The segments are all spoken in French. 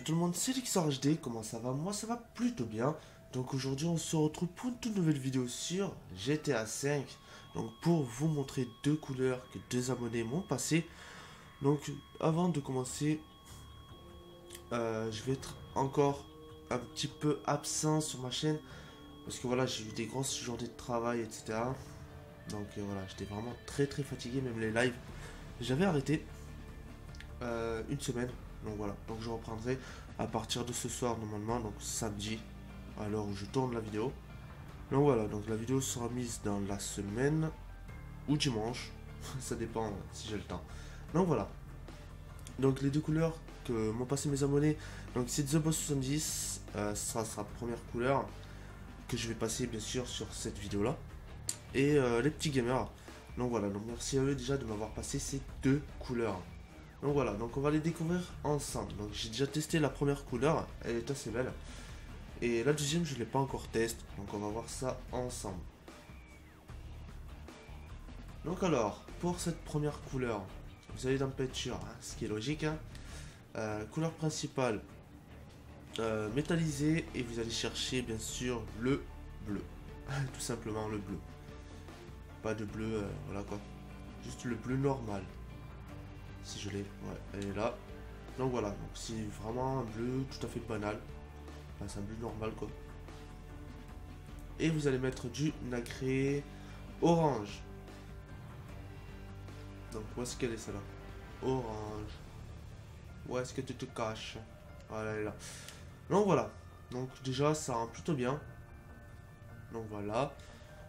tout le monde, c'est LXRHD, comment ça va? Moi ça va plutôt bien. Donc aujourd'hui on se retrouve pour une toute nouvelle vidéo sur GTA 5. Donc pour vous montrer deux couleurs que deux abonnés m'ont passé. Donc avant de commencer, euh, je vais être encore un petit peu absent sur ma chaîne. Parce que voilà, j'ai eu des grosses journées de travail, etc. Donc euh, voilà, j'étais vraiment très très fatigué, même les lives. J'avais arrêté euh, une semaine donc voilà, donc je reprendrai à partir de ce soir normalement, donc samedi, à l'heure où je tourne la vidéo. Donc voilà, donc la vidéo sera mise dans la semaine ou dimanche, ça dépend si j'ai le temps. Donc voilà. Donc les deux couleurs que m'ont passé mes abonnés, donc c'est The Boss 70, euh, ça sera la première couleur que je vais passer bien sûr sur cette vidéo là. Et euh, les petits gamers. Donc voilà, donc merci à eux déjà de m'avoir passé ces deux couleurs. Donc voilà, donc on va les découvrir ensemble. Donc j'ai déjà testé la première couleur, elle est assez belle. Et la deuxième, je ne l'ai pas encore testé, donc on va voir ça ensemble. Donc alors, pour cette première couleur, vous allez dans peinture, hein, ce qui est logique. Hein. Euh, couleur principale, euh, métallisé, et vous allez chercher bien sûr le bleu. Tout simplement le bleu. Pas de bleu, euh, voilà quoi. Juste le bleu normal. Si je l'ai, ouais, elle est là. Donc voilà, donc c'est vraiment un bleu tout à fait banal. Enfin, c'est un bleu normal quoi. Et vous allez mettre du nacré orange. Donc où est-ce qu'elle est celle-là? Orange. Où est-ce que tu te caches? Voilà, elle est là. Donc voilà. Donc déjà, ça rend plutôt bien. Donc voilà.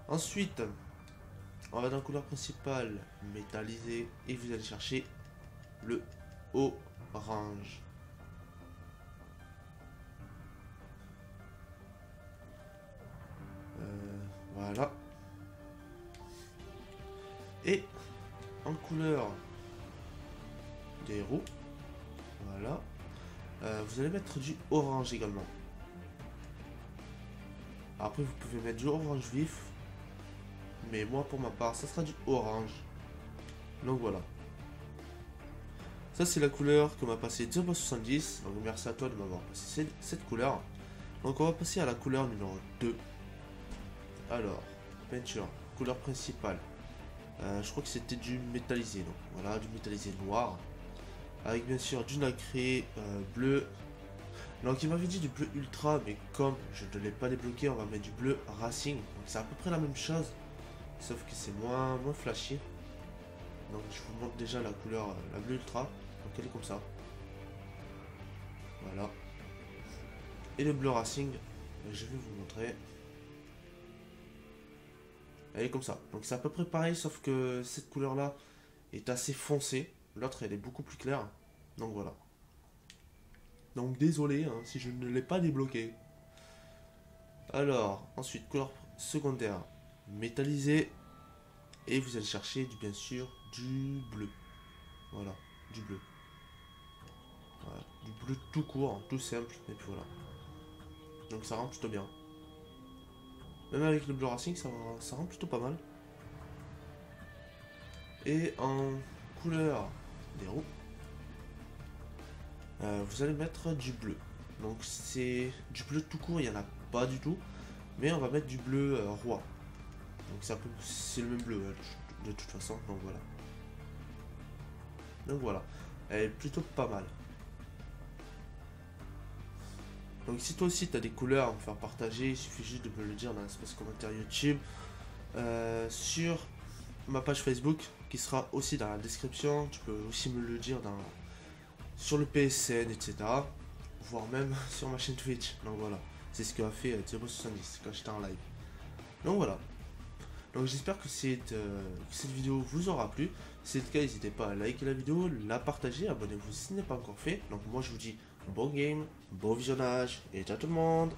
Ensuite, on va dans la couleur principale, métallisé. Et vous allez chercher le orange. Euh, voilà. Et en couleur des roues, voilà. Euh, vous allez mettre du orange également. Après, vous pouvez mettre du orange vif. Mais moi, pour ma part, ça sera du orange. Donc voilà. Ça, c'est la couleur que m'a passé 70. Donc, merci à toi de m'avoir passé cette couleur. Donc, on va passer à la couleur numéro 2. Alors, peinture, couleur principale. Euh, je crois que c'était du métallisé. Donc, voilà, du métallisé noir. Avec bien sûr du nacré euh, bleu. Donc, il m'avait dit du bleu ultra, mais comme je ne l'ai pas débloqué, on va mettre du bleu racing. Donc, c'est à peu près la même chose. Sauf que c'est moins, moins flashy. Donc, je vous montre déjà la couleur, euh, la bleu ultra. Donc elle est comme ça. Voilà. Et le bleu racing, je vais vous montrer. Elle est comme ça. Donc c'est à peu près pareil, sauf que cette couleur-là est assez foncée. L'autre, elle est beaucoup plus claire. Donc voilà. Donc désolé hein, si je ne l'ai pas débloqué. Alors, ensuite, couleur secondaire métallisé. Et vous allez chercher, bien sûr, du bleu. Voilà, du bleu. Du bleu tout court, tout simple, et puis voilà. Donc ça rend plutôt bien. Même avec le bleu racing, ça, ça rend plutôt pas mal. Et en couleur des roues, euh, vous allez mettre du bleu. Donc c'est du bleu tout court, il n'y en a pas du tout. Mais on va mettre du bleu euh, roi. Donc c'est le même bleu de toute façon, donc voilà. Donc voilà, elle est plutôt pas mal. Donc si toi aussi tu as des couleurs à me faire partager, il suffit juste de me le dire dans l'espace commentaire YouTube. Euh, sur ma page Facebook qui sera aussi dans la description. Tu peux aussi me le dire dans, sur le PSN, etc. Voire même sur ma chaîne Twitch. Donc voilà, c'est ce qu'a fait 070 euh, quand j'étais en live. Donc voilà. Donc j'espère que cette, euh, cette vidéo vous aura plu. Si c'est le cas, n'hésitez pas à liker la vidéo, la partager, abonnez-vous si ce n'est pas encore fait. Donc moi je vous dis bon game, bon visionnage et ciao tout le monde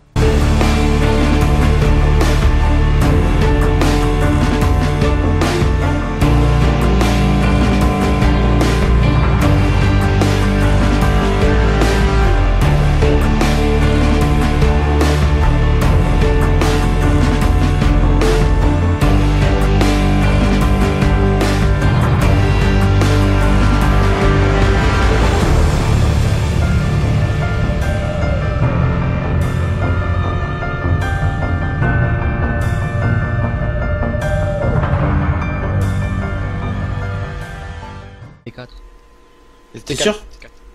T'es sûr.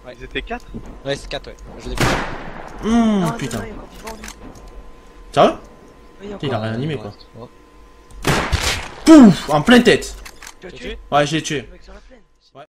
Ouais, Ils étaient 4 ouais c'est 4, ouais. Je l'ai vu. Hum, Non, putain. Sérieux. Il a réanimé, quoi. Ouais. Pouf En pleine tête Tu l'as T'as tué tué Ouais, je l'ai tué.